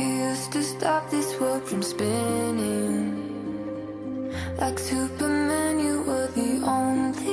You used to stop this world from spinning. Like Superman, you were the only